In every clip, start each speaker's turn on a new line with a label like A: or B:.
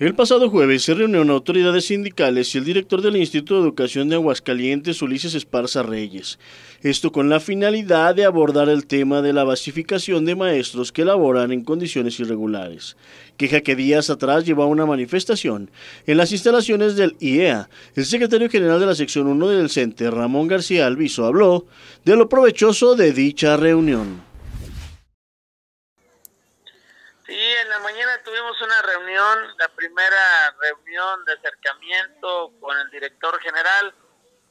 A: El pasado jueves se reunió una autoridades sindicales y el director del Instituto de Educación de Aguascalientes, Ulises Esparza Reyes. Esto con la finalidad de abordar el tema de la basificación de maestros que laboran en condiciones irregulares. Queja que días atrás llevó a una manifestación en las instalaciones del IEA. El secretario general de la sección 1 del CENTE, Ramón García Alviso, habló de lo provechoso de dicha reunión.
B: la mañana tuvimos una reunión, la primera reunión de acercamiento con el director general,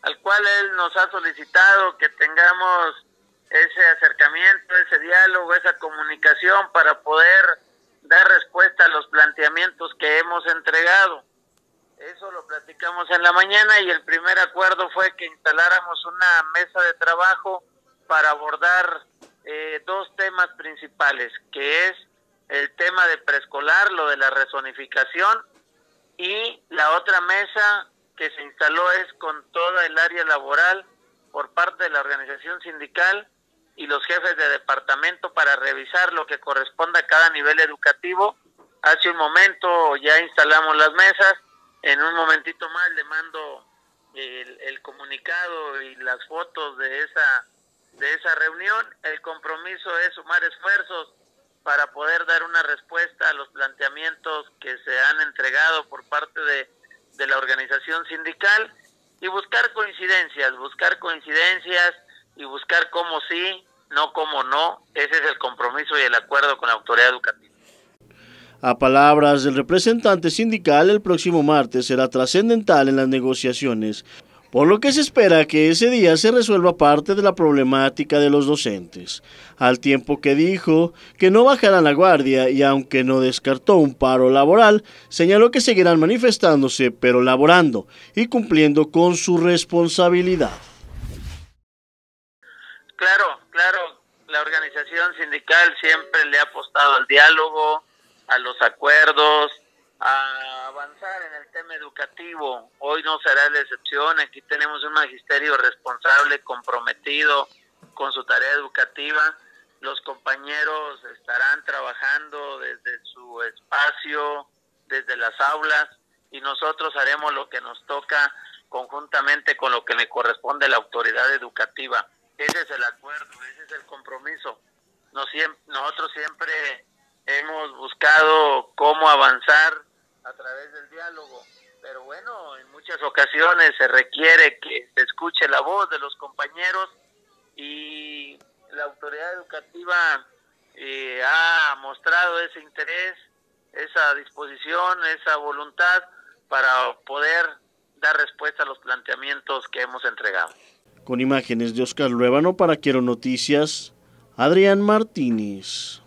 B: al cual él nos ha solicitado que tengamos ese acercamiento, ese diálogo, esa comunicación para poder dar respuesta a los planteamientos que hemos entregado. Eso lo platicamos en la mañana y el primer acuerdo fue que instaláramos una mesa de trabajo para abordar eh, dos temas principales, que es el tema de preescolar, lo de la rezonificación y la otra mesa que se instaló es con toda el área laboral por parte de la organización sindical y los jefes de departamento para revisar lo que corresponde a cada nivel educativo. Hace un momento ya instalamos las mesas, en un momentito más le mando el, el comunicado y las fotos de esa de esa reunión. El compromiso es sumar esfuerzos para poder dar una respuesta a los planteamientos que se han entregado por parte de, de la organización sindical y buscar coincidencias, buscar coincidencias y buscar cómo sí, no cómo no. Ese es el compromiso y el acuerdo con la autoridad educativa.
A: A palabras del representante sindical, el próximo martes será trascendental en las negociaciones por lo que se espera que ese día se resuelva parte de la problemática de los docentes, al tiempo que dijo que no bajarán la guardia y aunque no descartó un paro laboral, señaló que seguirán manifestándose pero laborando y cumpliendo con su responsabilidad.
B: Claro, claro, la organización sindical siempre le ha apostado al diálogo, a los acuerdos, a avanzar en el tema educativo. Hoy no será la excepción. Aquí tenemos un magisterio responsable, comprometido con su tarea educativa. Los compañeros estarán trabajando desde su espacio, desde las aulas, y nosotros haremos lo que nos toca conjuntamente con lo que le corresponde a la autoridad educativa. Ese es el acuerdo, ese es el compromiso. nosotros siempre hemos buscado cómo avanzar a través del diálogo. Pero bueno, en muchas ocasiones se requiere que se escuche la voz de los compañeros y la autoridad educativa eh, ha mostrado ese interés, esa disposición, esa voluntad para poder dar respuesta a los planteamientos que hemos entregado.
A: Con imágenes de Oscar Luébano para Quiero Noticias, Adrián Martínez.